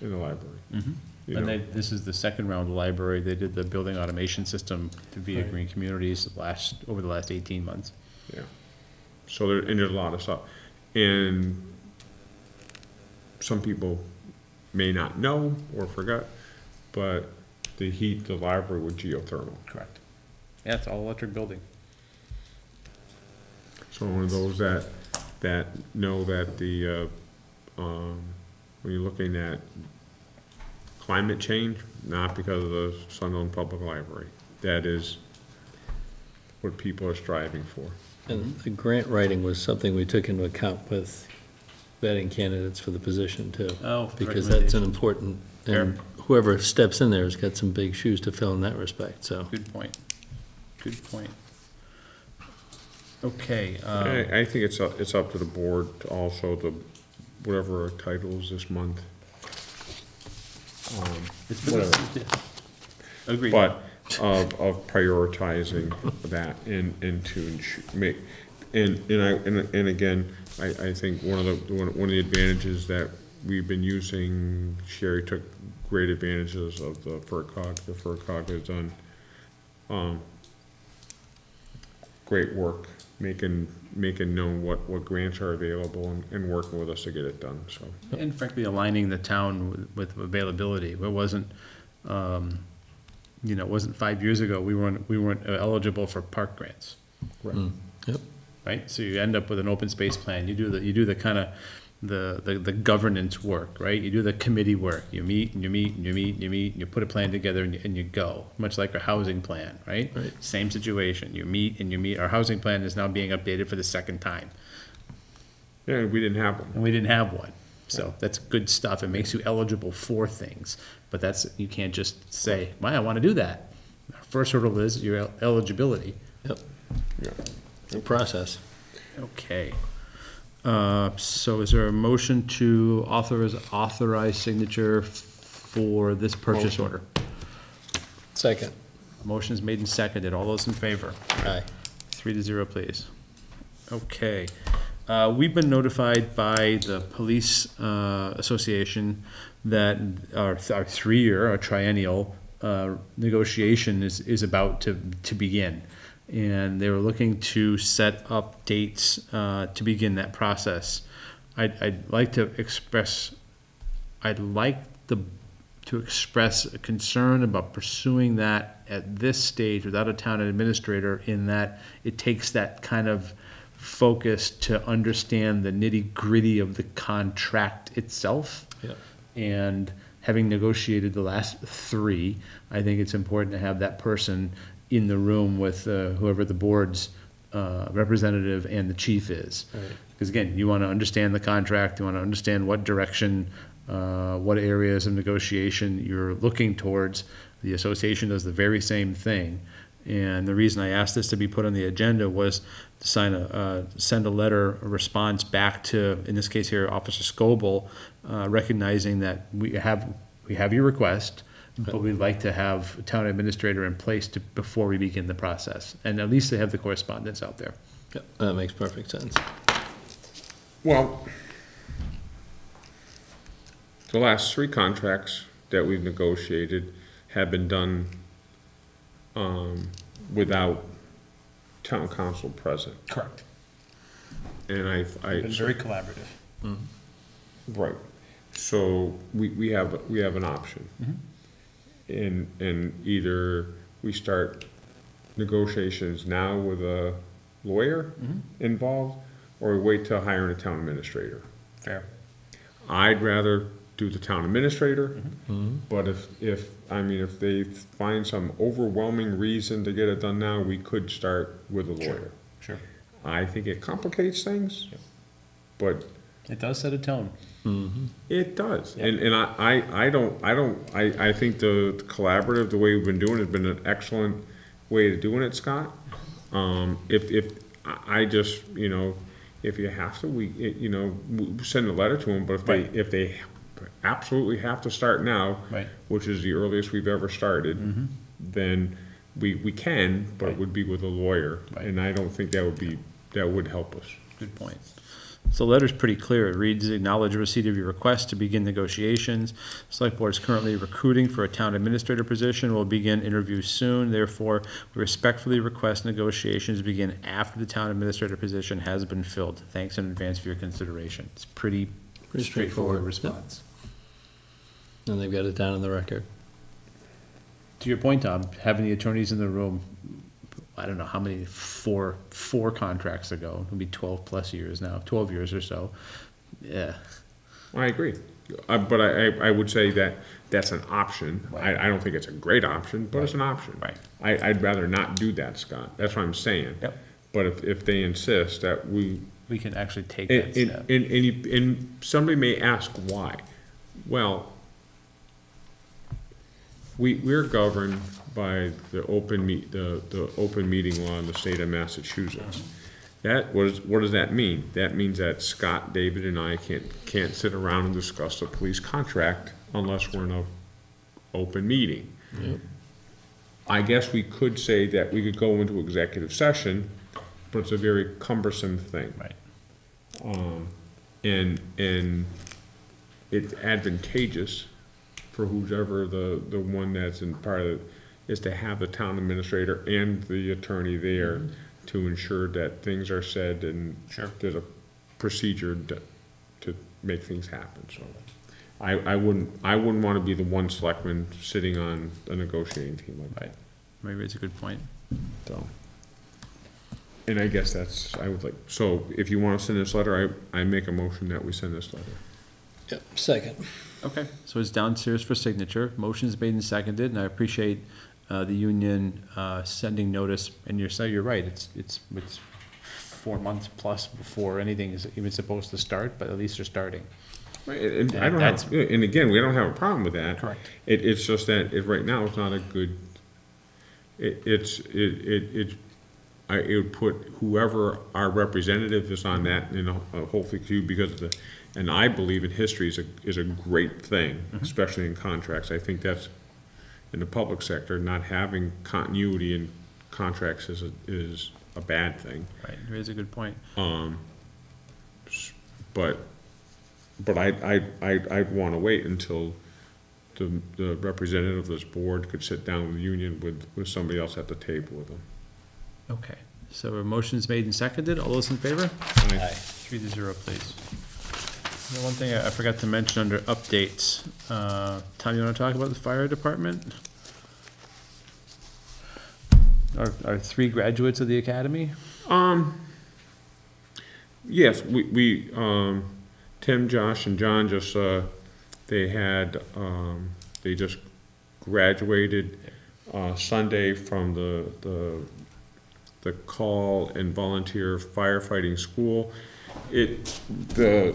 in the library. You And know? they, this is the second round of the library. They did the building automation system to via Right. Green Communities last, over the last eighteen months. Yeah. So there, and there's a lot of stuff. And some people may not know or forgot, but they heat the library with geothermal. Correct. Yeah, it's all electric building. So one of those that, that know that the, uh, um, when you're looking at climate change, not because of the Sunderland Public Library. That is what people are striving for. And the grant writing was something we took into account with vetting candidates for the position too. Oh, Because that's an important, and whoever steps in there has got some big shoes to fill in that respect, so. Good point. Good point. Okay, I, um, I think it's up, it's up to the board to also the, whatever our title is this month. Um, it's been, whatever. agreed. But of, of prioritizing that and, and to make, and, and I, and, and again, I, I think one of the, one, one of the advantages that we've been using, Sherry took great advantages of the FRCOG, the FRCOG has done, um, great work, making, making known what, what grants are available and, and working with us to get it done, so. And frankly, aligning the town with- with availability. It wasn't, um, you know, it wasn't five years ago, we weren't, we weren't eligible for park grants, mm, Yep, right? So you end up with an open space plan, you do the, you do the kind of, the, the, the governance work, right? You do the committee work, you meet and you meet and you meet and you meet, and you put a plan together and you, and you go, much like our housing plan, right? Right. Same situation, you meet and you meet, our housing plan is now being updated for the second time. Yeah, we didn't have one. And we didn't have one. So that's good stuff. It makes you eligible for things. But that's, you can't just say, well, I want to do that. Our First hurdle is your el- eligibility. yep, Yeah. the process. Okay. Uh, so is there a motion to authorize, authorize signature for this purchase Motion. order? Second, Motion is made and seconded. All those in favor? aye. Three to zero, please. Okay. Uh, We've been notified by the Police uh, Association that our, our three-year, our triennial uh, negotiation is, is about to, to begin. And they were looking to set up dates uh, to begin that process. I'd, I'd like to express, I'd like the, to express a concern about pursuing that at this stage without a town administrator in that it takes that kind of focus to understand the nitty gritty of the contract itself. Yep. And having negotiated the last three, I think it's important to have that person in the room with uh, whoever the board's uh, representative and the chief is. Because again, you want to understand the contract, you want to understand what direction, uh, what areas of negotiation you're looking towards. The association does the very same thing. And the reason I asked this to be put on the agenda was to sign a, uh, send a letter, a response back to, in this case here, Officer Scobel, uh, recognizing that we have, we have your request, but we'd like to have a town administrator in place to, before we begin the process. And at least they have the correspondence out there. Yep, That makes perfect sense. Well, the last three contracts that we've negotiated have been done, um, without town counsel present. Correct. And I, I. very collaborative. Right, so we, we have, we have an option. And, and either we start negotiations now with a lawyer mm-hmm. involved, or we wait till hiring a town administrator. Fair. I'd rather do the town administrator, mm-hmm. Mm-hmm. but if, if, I mean, if they find some overwhelming reason to get it done now, we could start with a lawyer. Sure. I think it complicates things, but It does set a tone. It does, and, and I, I, I don't, I don't, I, I think the collaborative, the way we've been doing it has been an excellent way of doing it, Scott. Um, if, if, I, just, you know, if you have to, we, you know, send a letter to them, but if they, if they absolutely have to start now, Right. which is the earliest we've ever started, then we, we can, but it would be with a lawyer, Right. and I don't think that would be, that would help us. Good point. So the letter's pretty clear. It reads, acknowledge receipt of your request to begin negotiations. Select Board is currently recruiting for a town administrator position. We'll begin interviews soon. Therefore, we respectfully request negotiations begin after the town administrator position has been filled. Thanks in advance for your consideration. It's pretty Pretty straightforward straightforward. Yep. response. And they've got it down on the record. To your point, Tom, having the attorneys in the room, I don't know how many, four, four contracts ago, it'll be twelve plus years now, twelve years or so. Yeah, I agree, uh, but I, I, I would say that that's an option. I, I don't think it's a great option, but it's an option. Right. I, I'd rather not do that, Scott, that's what I'm saying. Yep. But if, if they insist that we, we can actually take and, that and, step. and, and you- and somebody may ask why. Well, we, we're governed by the open meet, the, the open meeting law in the state of Massachusetts. That, what is, what does that mean? That means that Scott, David, and I can't, can't sit around and discuss a police contract unless we're in a open meeting. I guess we could say that we could go into executive session, but it's a very cumbersome thing. Right. Um, and, and it's advantageous for whoever the, the one that's in part of, it is to have the town administrator and the attorney there mm-hmm. to ensure that things are said and Sure. there's a procedure to, to make things happen, so. I, I wouldn't, I wouldn't wanna be the one selectman sitting on a negotiating team like that, Right. Maybe it's a good point. so. And I guess that's, I would like, so if you wanna send this letter, I, I make a motion that we send this letter. Yep, second. Okay, so it's downstairs for signature. Motion's made and seconded, and I appreciate uh, the union uh, sending notice. And you're, so you're right, it's, it's, it's four months plus before anything is even supposed to start, but at least they're starting. Right, And I don't have, and again, we don't have a problem with that. Correct. It, it's just that, it, right now, it's not a good, it, it's, it, it, it's, I, it would put whoever our representative is on that, you know, uh, hopefully to, because of the, and I believe in history is a, is a great thing, especially in contracts. I think that's, in the public sector, not having continuity in contracts is, a is a bad thing. Right, you raise a good point. Um, but, but I, I, I, I'd wanna wait until the, the representative of this board could sit down with the union with, with somebody else at the table with them. Okay, so a motion's made and seconded. All those in favor? I- Three to zero, please. One thing I I forgot to mention under updates, uh, Tom, you wanna talk about the fire department? Our, our three graduates of the academy? Um, yes, we, we, um, Tim, Josh, and John just, uh, they had, um, they just graduated, uh, Sunday from the, the, the call and volunteer firefighting school. it, the,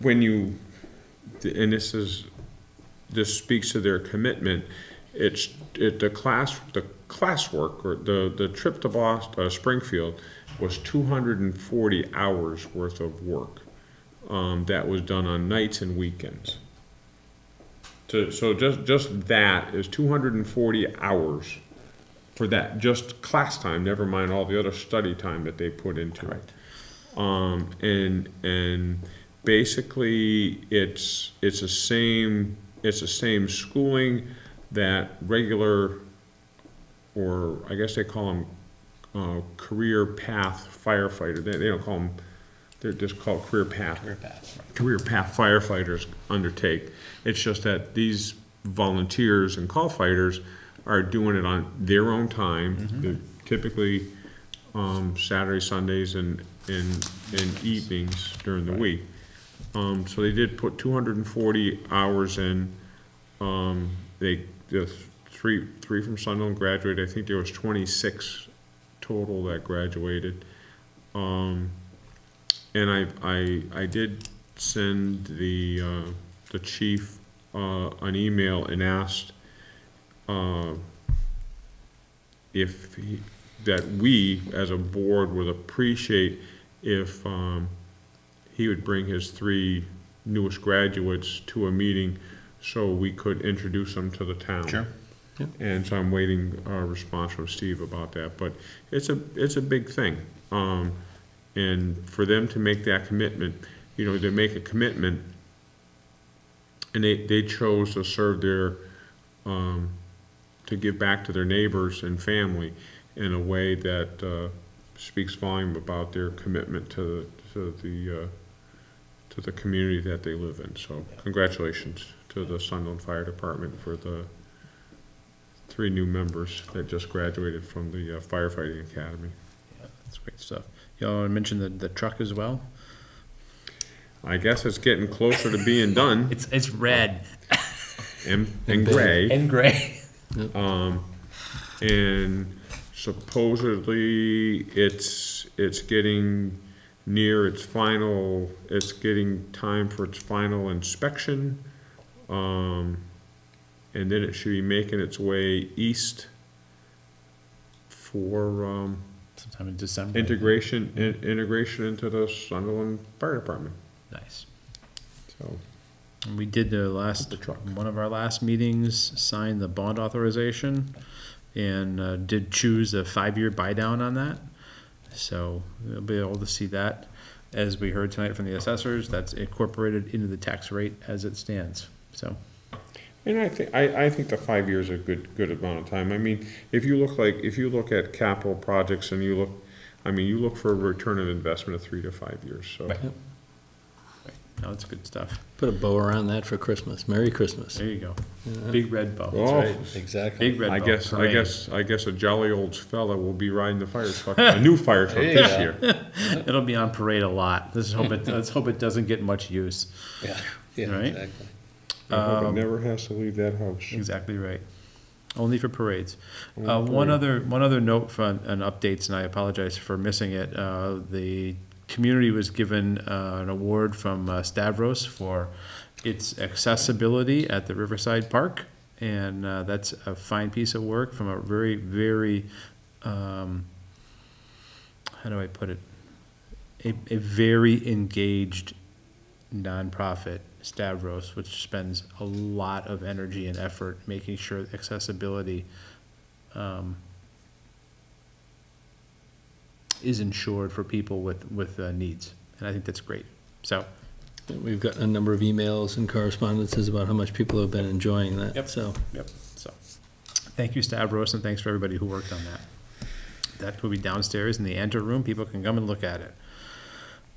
when you, and this is, this speaks to their commitment, it's, it, the class, the classwork, or the, the trip to Boston, uh, Springfield was two hundred and forty hours worth of work. Um, that was done on nights and weekends. So, so just, just that is two hundred and forty hours for that, just class time, never mind all the other study time that they put into it. Um, and, and basically, it's, it's the same, it's the same schooling that regular, or I guess they call them, uh, career path firefighter, they, they don't call them, they're just called career path. Career path. Career path firefighters undertake. It's just that these volunteers and call fighters are doing it on their own time, They're typically, um, Saturdays, Sundays, and, and, and evenings during the week. Um, so they did put two hundred and forty hours in, um, they, the three, three from Sunderland graduated, I think there was twenty-six total that graduated. Um, and I, I, I did send the, uh, the chief, uh, an email and asked, uh, if he, that we, as a board, would appreciate if, um, he would bring his three newest graduates to a meeting so we could introduce them to the town. Sure. And so I'm waiting a response from Steve about that, but it's a, it's a big thing. Um, and for them to make that commitment, you know, to make a commitment, and they, they chose to serve their, um, to give back to their neighbors and family in a way that, uh, speaks volume about their commitment to, to the, uh, to the community that they live in. So congratulations to the Sunderland Fire Department for the three new members that just graduated from the uh, firefighting academy. Yeah, That's great stuff. Y'all mentioned the, the truck as well? I guess it's getting closer to being done It's, it's red. and, [laughs] and gray. And gray. Um, and supposedly it's, it's getting near its final, it's getting time for its final inspection. Um, and then it should be making its way east for, um, Sometime in December. integration, in- integration into the Sunderland Fire Department, Nice. so. And We did the last, The truck. one of our last meetings, signed the bond authorization and uh, did choose a five-year buy-down on that. So we'll be able to see that. As we heard tonight from the assessors, that's incorporated into the tax rate as it stands. So, And I think, I, I think the five years are a good, good amount of time. I mean, if you look like, if you look at capital projects and you look, I mean, you look for a return of investment of three to five years, so. Right. No, it's good stuff. Put a bow around that for Christmas. Merry Christmas. There you go. Yeah. Big red bow. That's Oh, Exactly. Big red bow. I guess, I Parade. guess, I guess a jolly old fella will be riding the fire truck, [laughs] a new fire truck There you this go. year. [laughs] It'll be on parade a lot. Let's hope it, let's hope it doesn't get much use. Yeah, yeah, Right. exactly. I hope it Um, never has to leave that house. Exactly right. Only for parades. Only Uh, one other, one other note from, and updates, and I apologize for missing it. Uh, the community was given, uh, an award from uh, Stavros for its accessibility at the Riverside Park. And, uh, that's a fine piece of work from a very, very, um, how do I put it? A, a very engaged nonprofit, Stavros, which spends a lot of energy and effort making sure accessibility um, is insured for people with, with uh, needs. And I think that's great. So, We've got a number of emails and correspondences about how much people have been enjoying that, Yep. so. yep, so. Thank you, Stavros, and thanks for everybody who worked on that. That will be downstairs in the ante room. People can come and look at it.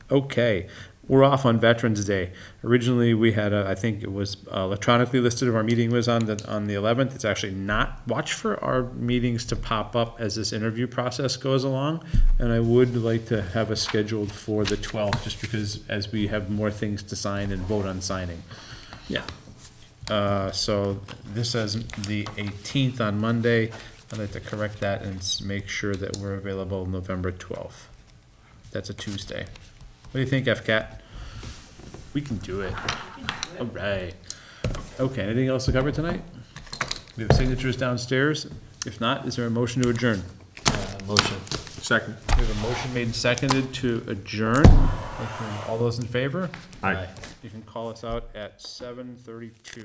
Okay, we're off on Veterans Day. Originally, we had, a- I think it was electronically listed, if our meeting was on the, on the eleventh. It's actually not. Watch for our meetings to pop up as this interview process goes along. And I would like to have a scheduled for the twelfth, just because as we have more things to sign and vote on signing. Yeah. Uh, so this says the eighteenth on Monday. I'd like to correct that and make sure that we're available November twelfth. That's a Tuesday. What do you think, FCAT? We can do it. All right. Okay, anything else to cover tonight? We have signatures downstairs. If not, is there a motion to adjourn? Uh, Motion. Second. We have a motion made and seconded to adjourn. All those in favor? Aye. You can call us out at seven thirty-two.